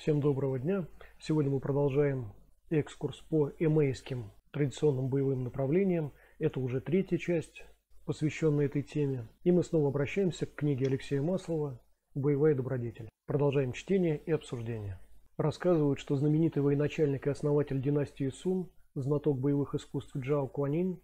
Всем доброго дня! Сегодня мы продолжаем экскурс по эмейским традиционным боевым направлениям. Это уже третья часть, посвященная этой теме. И мы снова обращаемся к книге Алексея Маслова «Боевая добродетель». Продолжаем чтение и обсуждение. Рассказывают, что знаменитый военачальник и основатель династии Сун, знаток боевых искусств Джао Куанин,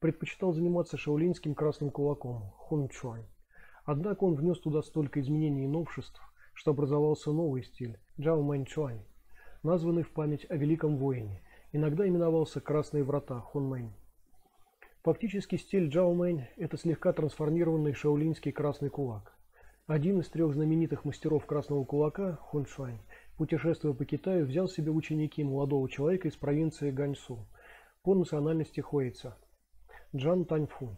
предпочитал заниматься шаолинским красным кулаком Хун Чуань. Однако он внес туда столько изменений и новшеств, что образовался новый стиль – Джао Мэньчуань, названный в память о великом воине, иногда именовался «Красные врата» Хун Мэнь. Фактически стиль Джао Мэнь – это слегка трансформированный шаолинский красный кулак. Один из трех знаменитых мастеров красного кулака, Хун Шуань, путешествуя по Китаю, взял себе ученики молодого человека из провинции Ганьсу по национальности хуэйца – Джан Таньфу.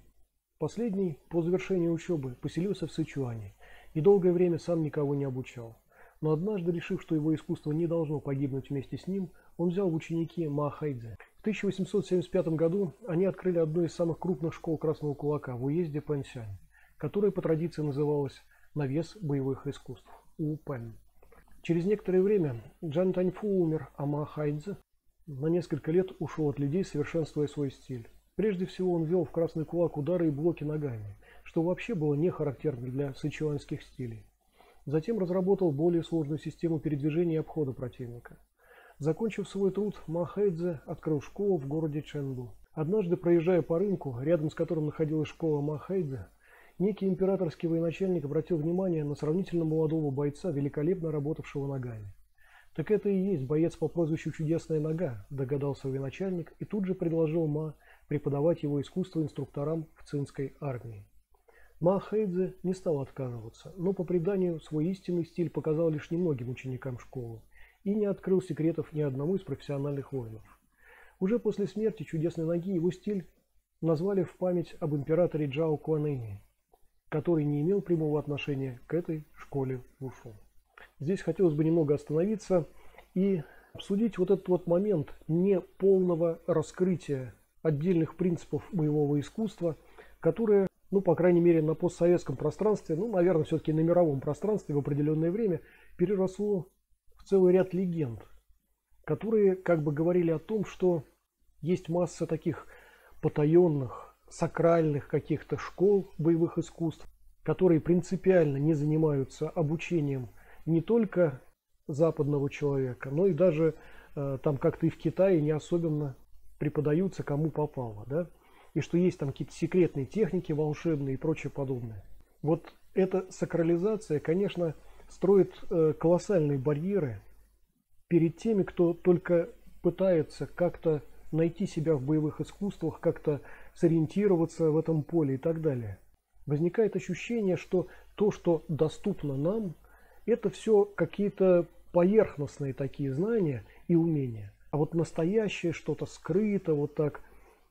Последний, по завершении учебы, поселился в Сычуане и долгое время сам никого не обучал. Но однажды, решив, что его искусство не должно погибнуть вместе с ним, он взял в ученики Ма Хайдзе. В 1875 году они открыли одну из самых крупных школ красного кулака в уезде Пэнсянь, которая по традиции называлась «Навес боевых искусств» – УПЭН. Через некоторое время Джан Таньфу умер, а Ма Хайдзе на несколько лет ушел от людей, совершенствуя свой стиль. Прежде всего он ввел в красный кулак удары и блоки ногами, что вообще было не характерно для сычуанских стилей. Затем разработал более сложную систему передвижения и обхода противника. Закончив свой труд, Махайдзе открыл школу в городе Чэнду. Однажды, проезжая по рынку, рядом с которым находилась школа Махайдзе, некий императорский военачальник обратил внимание на сравнительно молодого бойца, великолепно работавшего ногами. «Так это и есть боец по прозвищу «Чудесная нога», – догадался военачальник и тут же предложил Ма преподавать его искусство инструкторам в цинской армии. Ма Хэйдзе не стал отказываться, но по преданию свой истинный стиль показал лишь немногим ученикам школы и не открыл секретов ни одному из профессиональных воинов. Уже после смерти чудесной ноги его стиль назвали в память об императоре Джао Куанэне, который не имел прямого отношения к этой школе Вушу. Здесь хотелось бы немного остановиться и обсудить вот этот вот момент неполного раскрытия отдельных принципов боевого искусства, которые, ну, по крайней мере, на постсоветском пространстве, ну, наверное, все-таки на мировом пространстве в определенное время переросло в целый ряд легенд, которые как бы говорили о том, что есть масса таких потаенных, сакральных каких-то школ боевых искусств, которые принципиально не занимаются обучением не только западного человека, но и даже э, там как-то и в Китае не особенно преподаются кому попало, да, и что есть там какие-то секретные техники волшебные и прочее подобное. Вот эта сакрализация, конечно, строит э, колоссальные барьеры перед теми, кто только пытается как-то найти себя в боевых искусствах, как-то сориентироваться в этом поле и так далее. Возникает ощущение, что то, что доступно нам, это все какие-то поверхностные такие знания и умения. А вот настоящее что-то скрыто, вот так,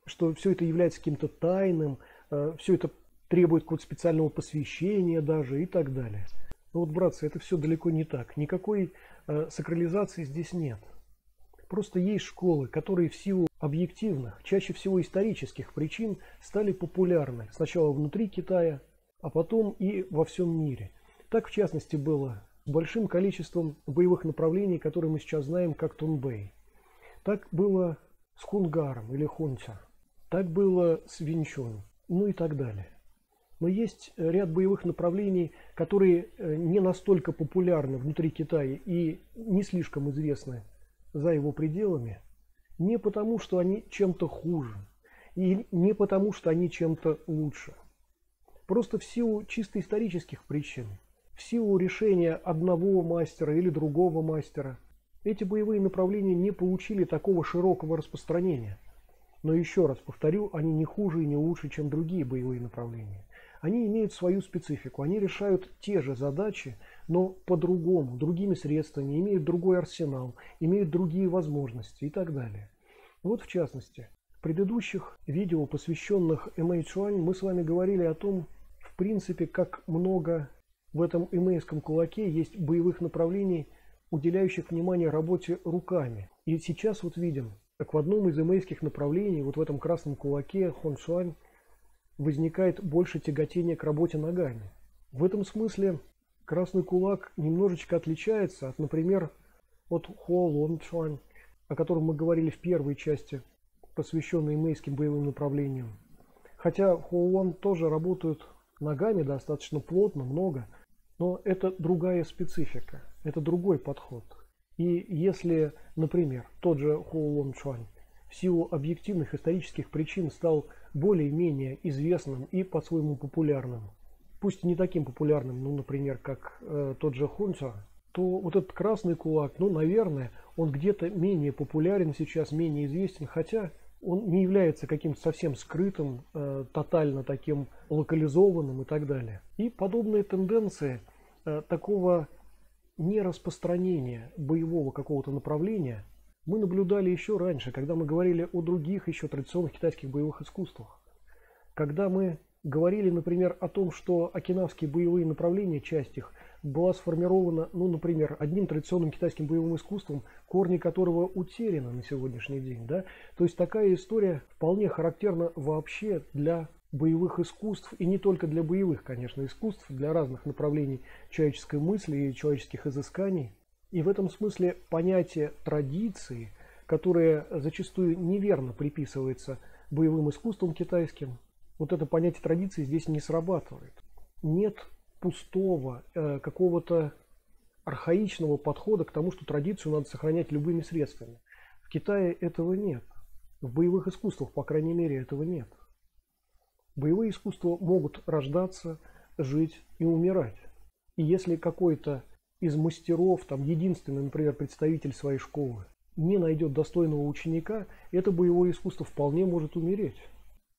что все это является каким-то тайным, э, все это требует какого-то специального посвящения даже и так далее. Но вот, братцы, это все далеко не так. Никакой э, сакрализации здесь нет. Просто есть школы, которые в силу объективных, чаще всего исторических причин стали популярны. Сначала внутри Китая, а потом и во всем мире. Так, в частности, было с большим количеством боевых направлений, которые мы сейчас знаем как Тунбэй. Так было с Хунгаром или Хунца. Так было с Винчун. Ну и так далее. Но есть ряд боевых направлений, которые э, не настолько популярны внутри Китая и не слишком известны за его пределами, не потому, что они чем-то хуже, и не потому, что они чем-то лучше. Просто в силу чисто исторических причин, в силу решения одного мастера или другого мастера – эти боевые направления не получили такого широкого распространения. Но еще раз повторю, они не хуже и не лучше, чем другие боевые направления. Они имеют свою специфику, они решают те же задачи, но по-другому, другими средствами, имеют другой арсенал, имеют другие возможности и так далее. Вот в частности, в предыдущих видео, посвященных MH1, мы с вами говорили о том, в принципе, как много в этом эмейском кулаке есть боевых направлений – уделяющих внимание работе руками. И сейчас вот видим, как в одном из эмейских направлений, вот в этом красном кулаке Хоншуань, возникает больше тяготения к работе ногами. В этом смысле красный кулак немножечко отличается от, например, от Хуо Лон Чуань, о котором мы говорили в первой части, посвященной мейским боевым направлениям. Хотя Хуо Лон тоже работают ногами достаточно плотно, много, но это другая специфика, это другой подход. И если, например, тот же Хуо Лон Чуань в силу объективных исторических причин стал более-менее известным и по-своему популярным, пусть не таким популярным, ну, например, как э, тот же Хунца, то вот этот красный кулак, ну, наверное, он где-то менее популярен сейчас, менее известен, хотя он не является каким-то совсем скрытым, э, тотально таким локализованным и так далее. И подобные тенденции э, такого нераспространения боевого какого-то направления мы наблюдали еще раньше, когда мы говорили о других еще традиционных китайских боевых искусствах. Когда мы говорили, например, о том, что окинавские боевые направления, часть их, была сформирована, ну, например, одним традиционным китайским боевым искусством, корни которого утеряны на сегодняшний день. Да? То есть такая история вполне характерна вообще для боевых искусств, и не только для боевых, конечно, искусств, для разных направлений человеческой мысли и человеческих изысканий. И в этом смысле понятие традиции, которое зачастую неверно приписывается боевым искусствам китайским, вот это понятие традиции здесь не срабатывает. Нет пустого, э, какого-то архаичного подхода к тому, что традицию надо сохранять любыми средствами. В Китае этого нет. В боевых искусствах, по крайней мере, этого нет. Боевые искусства могут рождаться, жить и умирать. И если какой-то из мастеров, там единственный, например, представитель своей школы, не найдет достойного ученика, это боевое искусство вполне может умереть.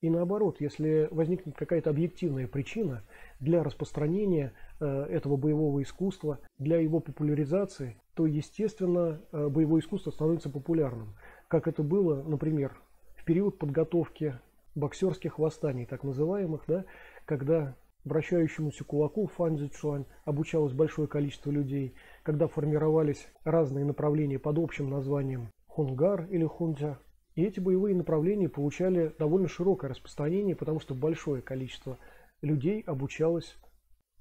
И наоборот, если возникнет какая-то объективная причина для распространения э, этого боевого искусства, для его популяризации, то, естественно, э, боевое искусство становится популярным. Как это было, например, в период подготовки боксерских восстаний, так называемых, да, когда вращающемуся кулаку Фан Цзюцюань обучалось большое количество людей, когда формировались разные направления под общим названием хунгар или хунтя, и эти боевые направления получали довольно широкое распространение, потому что большое количество людей обучалось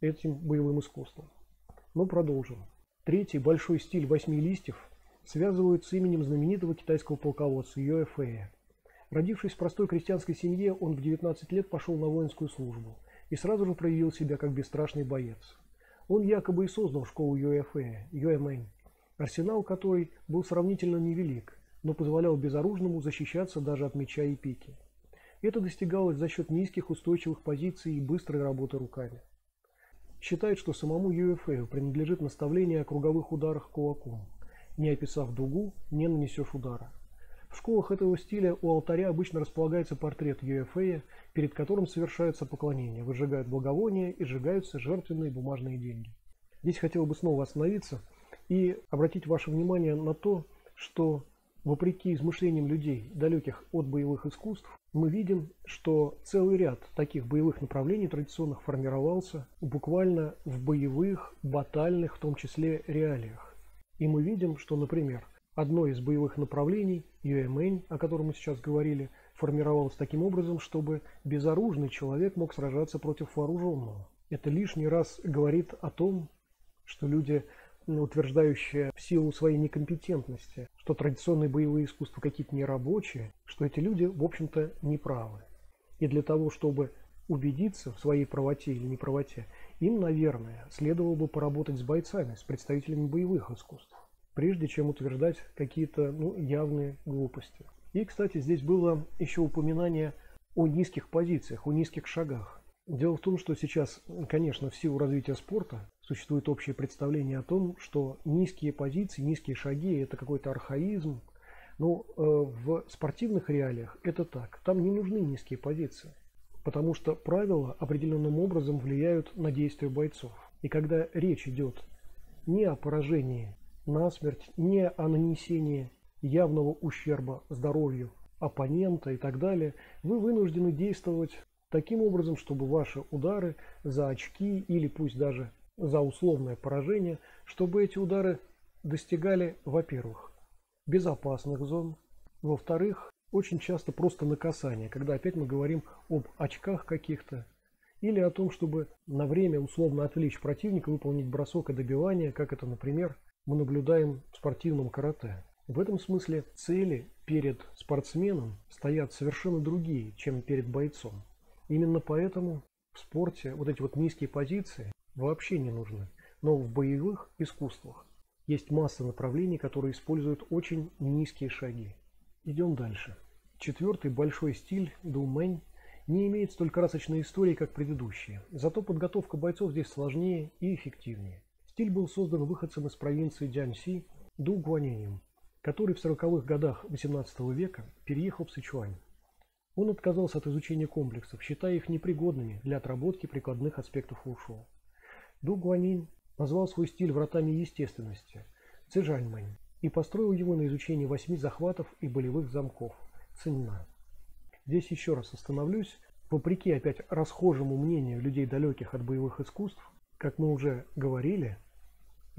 этим боевым искусством. Но продолжим. Третий большой стиль восьми листьев связывают с именем знаменитого китайского полководца Юэ Фэя. Родившись в простой крестьянской семье, он в 19 лет пошел на воинскую службу и сразу же проявил себя как бесстрашный боец. Он якобы и создал школу Юэ Фэя, Юэ арсенал которой был сравнительно невелик, но позволял безоружному защищаться даже от меча и пики. Это достигалось за счет низких устойчивых позиций и быстрой работы руками. Считает, что самому UFA принадлежит наставление о круговых ударах кулаком. Не описав дугу, не нанесешь удара. В школах этого стиля у алтаря обычно располагается портрет UFA, перед которым совершаются поклонения, выжигают благовония и сжигаются жертвенные бумажные деньги. Здесь хотел бы снова остановиться и обратить ваше внимание на то, что Вопреки измышлениям людей, далеких от боевых искусств, мы видим, что целый ряд таких боевых направлений традиционных формировался буквально в боевых, батальных, в том числе, реалиях. И мы видим, что, например, одно из боевых направлений, UMN, о котором мы сейчас говорили, формировалось таким образом, чтобы безоружный человек мог сражаться против вооруженного. Это лишний раз говорит о том, что люди утверждающая в силу своей некомпетентности, что традиционные боевые искусства какие-то нерабочие, что эти люди, в общем-то, неправы. И для того, чтобы убедиться в своей правоте или неправоте, им, наверное, следовало бы поработать с бойцами, с представителями боевых искусств, прежде чем утверждать какие-то ну, явные глупости. И, кстати, здесь было еще упоминание о низких позициях, о низких шагах. Дело в том, что сейчас, конечно, в силу развития спорта существует общее представление о том, что низкие позиции, низкие шаги – это какой-то архаизм. Но э, в спортивных реалиях это так. Там не нужны низкие позиции, потому что правила определенным образом влияют на действия бойцов. И когда речь идет не о поражении насмерть, не о нанесении явного ущерба здоровью оппонента и так далее, вы вынуждены действовать таким образом, чтобы ваши удары за очки или пусть даже за условное поражение, чтобы эти удары достигали, во-первых, безопасных зон, во-вторых, очень часто просто на касание, когда опять мы говорим об очках каких-то, или о том, чтобы на время условно отвлечь противника, выполнить бросок и добивание, как это, например, мы наблюдаем в спортивном карате. В этом смысле цели перед спортсменом стоят совершенно другие, чем перед бойцом. Именно поэтому в спорте вот эти вот низкие позиции вообще не нужны. Но в боевых искусствах есть масса направлений, которые используют очень низкие шаги. Идем дальше. Четвертый большой стиль Думэнь не имеет столь красочной истории, как предыдущие. Зато подготовка бойцов здесь сложнее и эффективнее. Стиль был создан выходцем из провинции Дзянси Ду Гуанинем, который в 40-х годах XVIII века переехал в Сычуань. Он отказался от изучения комплексов, считая их непригодными для отработки прикладных аспектов ушу. Ду Гуанин назвал свой стиль вратами естественности – Цзэжаньмэнь и построил его на изучении восьми захватов и болевых замков – Цинна. Здесь еще раз остановлюсь. Вопреки опять расхожему мнению людей далеких от боевых искусств, как мы уже говорили,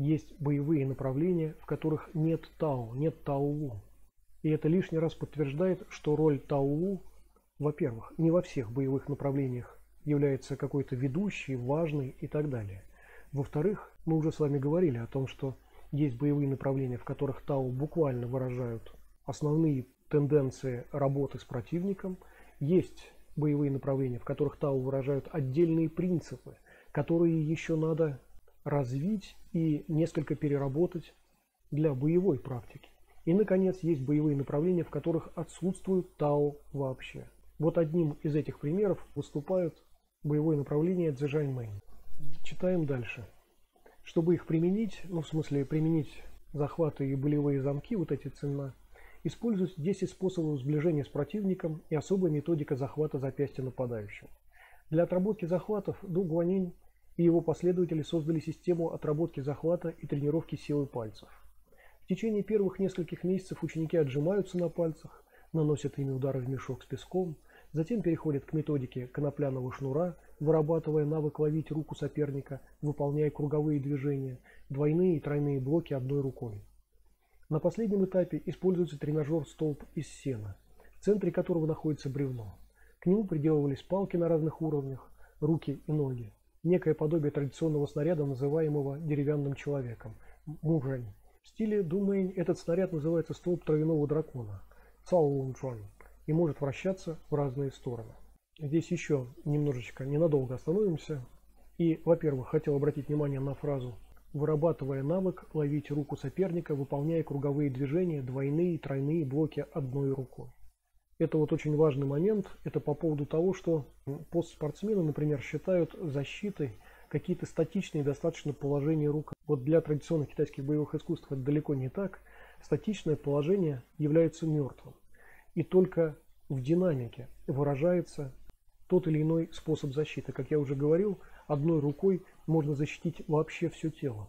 есть боевые направления, в которых нет Тао, нет Таову. И это лишний раз подтверждает, что роль Таову, во-первых, не во всех боевых направлениях является какой-то ведущей, важной и так далее. Во-вторых, мы уже с вами говорили о том, что есть боевые направления, в которых Тао буквально выражают основные тенденции работы с противником. Есть боевые направления, в которых Тао выражают отдельные принципы, которые еще надо развить и несколько переработать для боевой практики. И, наконец, есть боевые направления, в которых отсутствует Тао вообще. Вот одним из этих примеров выступают боевое направление Цзэжаньмэнь. Читаем дальше. Чтобы их применить, ну в смысле применить захваты и болевые замки, вот эти цена, используют 10 способов сближения с противником и особая методика захвата запястья нападающего. Для отработки захватов Ду Гуанинь и его последователи создали систему отработки захвата и тренировки силы пальцев. В течение первых нескольких месяцев ученики отжимаются на пальцах, наносят ими удары в мешок с песком, затем переходят к методике конопляного шнура, вырабатывая навык ловить руку соперника, выполняя круговые движения, двойные и тройные блоки одной рукой. На последнем этапе используется тренажер-столб из сена, в центре которого находится бревно. К нему приделывались палки на разных уровнях, руки и ноги. Некое подобие традиционного снаряда, называемого деревянным человеком – мужень. В стиле Думэйн этот снаряд называется столб травяного дракона – Цаолунчуан и может вращаться в разные стороны. Здесь еще немножечко ненадолго остановимся. И, во-первых, хотел обратить внимание на фразу вырабатывая навык ловить руку соперника, выполняя круговые движения, двойные, тройные блоки одной рукой. Это вот очень важный момент. Это по поводу того, что постспортсмены, например, считают защитой какие-то статичные достаточно положения рук. Вот для традиционных китайских боевых искусств это далеко не так. Статичное положение является мертвым. И только в динамике выражается тот или иной способ защиты. Как я уже говорил, одной рукой можно защитить вообще все тело,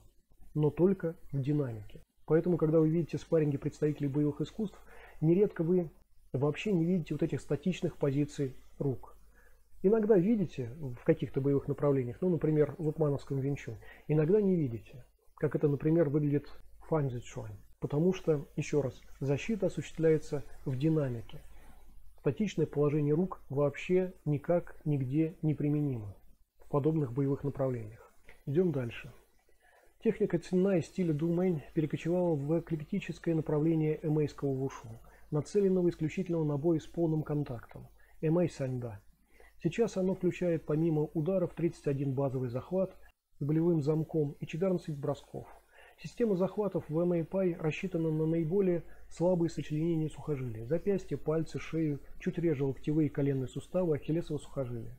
но только в динамике. Поэтому, когда вы видите спарринги представителей боевых искусств, нередко вы вообще не видите вот этих статичных позиций рук. Иногда видите в каких-то боевых направлениях, ну, например, в Ипмановском винчу, иногда не видите, как это, например, выглядит в фанзичуань. Потому что, еще раз, защита осуществляется в динамике. Статичное положение рук вообще никак нигде не применимо подобных боевых направлениях. Идем дальше. Техника цена и стиля Думэнь перекочевала в эклиптическое направление эмейского вушу, нацеленного исключительно на бой с полным контактом – эмей саньда. Сейчас оно включает помимо ударов 31 базовый захват с болевым замком и 14 бросков. Система захватов в MAPI рассчитана на наиболее слабые сочленения сухожилия – запястья, пальцы, шею, чуть реже локтевые и коленные суставы, ахиллесово сухожилия.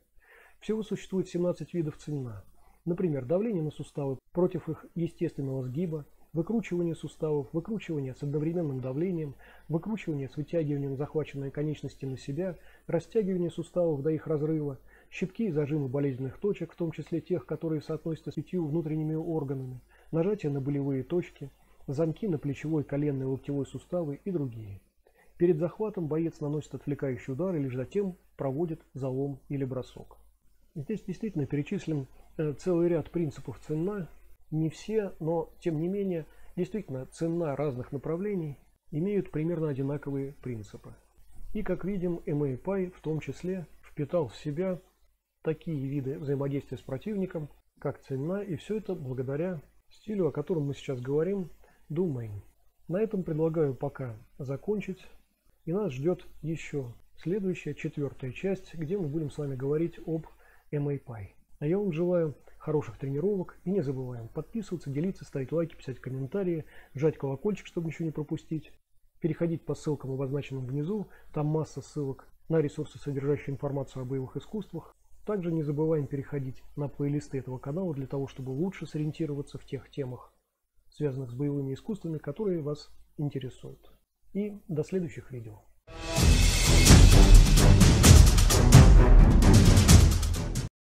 Всего существует 17 видов цена. Например, давление на суставы против их естественного сгиба, выкручивание суставов, выкручивание с одновременным давлением, выкручивание с вытягиванием захваченной конечности на себя, растягивание суставов до их разрыва, щипки и зажимы болезненных точек, в том числе тех, которые соотносятся с пятью внутренними органами, нажатие на болевые точки, замки на плечевой, коленный и локтевой суставы и другие. Перед захватом боец наносит отвлекающий удар и лишь затем проводит залом или бросок. Здесь действительно перечислен э, целый ряд принципов цена. Не все, но тем не менее, действительно, цена разных направлений имеют примерно одинаковые принципы. И, как видим, MAPI в том числе впитал в себя такие виды взаимодействия с противником, как цена, и все это благодаря стилю, о котором мы сейчас говорим, думаем. На этом предлагаю пока закончить. И нас ждет еще следующая, четвертая часть, где мы будем с вами говорить об MAPI. А я вам желаю хороших тренировок и не забываем подписываться, делиться, ставить лайки, писать комментарии, жать колокольчик, чтобы ничего не пропустить. Переходить по ссылкам, обозначенным внизу, там масса ссылок на ресурсы, содержащие информацию о боевых искусствах. Также не забываем переходить на плейлисты этого канала для того, чтобы лучше сориентироваться в тех темах, связанных с боевыми искусствами, которые вас интересуют. И до следующих видео.